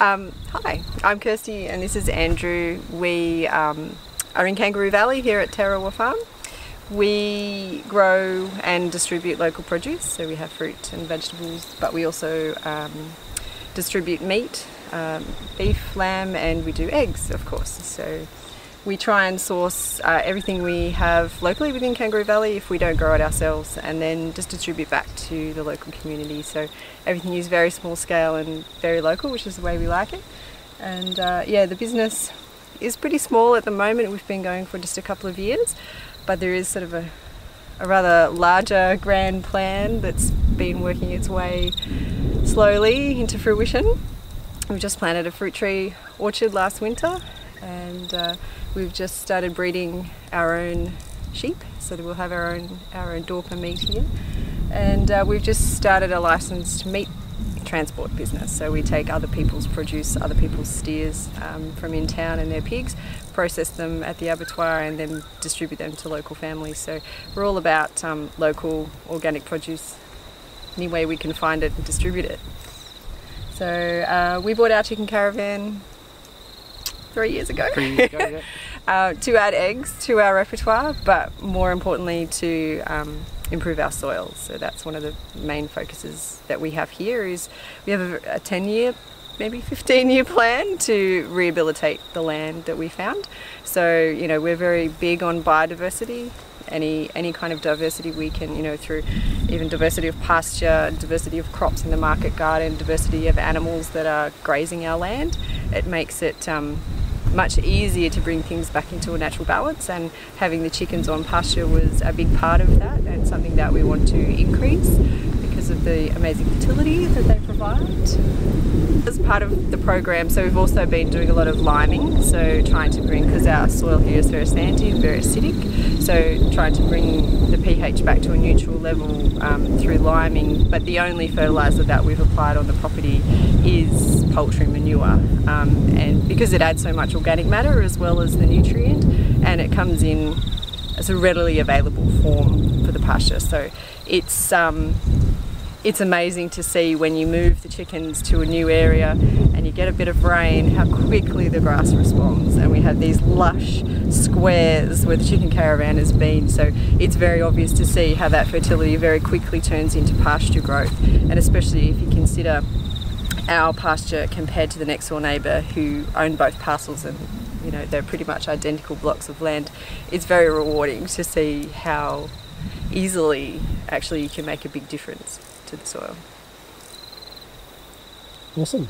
Um, hi, I'm Kirsty and this is Andrew. We um, are in Kangaroo Valley here at Terrewah Farm. We grow and distribute local produce, so we have fruit and vegetables, but we also um, distribute meat, um, beef, lamb, and we do eggs, of course. So we try and source uh, everything we have locally within Kangaroo Valley if we don't grow it ourselves and then just distribute back to the local community. So everything is very small scale and very local, which is the way we like it. And uh, yeah, the business is pretty small at the moment. We've been going for just a couple of years, but there is sort of a, a rather larger grand plan that's been working its way slowly into fruition. We just planted a fruit tree orchard last winter and uh, we've just started breeding our own sheep so that we'll have our own our own Dorper meat here. And uh, we've just started a licensed meat transport business. So we take other people's produce other people's steers um, from in town and their pigs process them at the abattoir and then distribute them to local families. So we're all about um, local organic produce. Any way we can find it and distribute it. So uh, we bought our chicken caravan three years ago, Three years ago yeah. uh, to add eggs to our repertoire, but more importantly to um, improve our soils. So that's one of the main focuses that we have here. Is we have a, a 10 year maybe 15 year plan to rehabilitate the land that we found. So, you know, we're very big on biodiversity. Any any kind of diversity we can, you know, through even diversity of pasture, diversity of crops in the market garden, diversity of animals that are grazing our land, it makes it um, much easier to bring things back into a natural balance and having the chickens on pasture was a big part of that and something that we want to increase because of the amazing fertility that they provide. As part of the program, so we've also been doing a lot of liming, so trying to bring, because our soil here is very sandy and very acidic, so trying to bring the pH back to a neutral level um, through liming. But the only fertiliser that we've applied on the property is poultry manure, um, and because it adds so much organic matter as well as the nutrient, and it comes in as a readily available form for the pasture. So it's um, it's amazing to see when you move the chickens to a new area and you get a bit of rain how quickly the grass responds. And we have these lush squares where the chicken caravan has been. So it's very obvious to see how that fertility very quickly turns into pasture growth. And especially if you consider our pasture compared to the next door neighbour who own both parcels and you know they're pretty much identical blocks of land it's very rewarding to see how easily actually you can make a big difference to the soil. Awesome.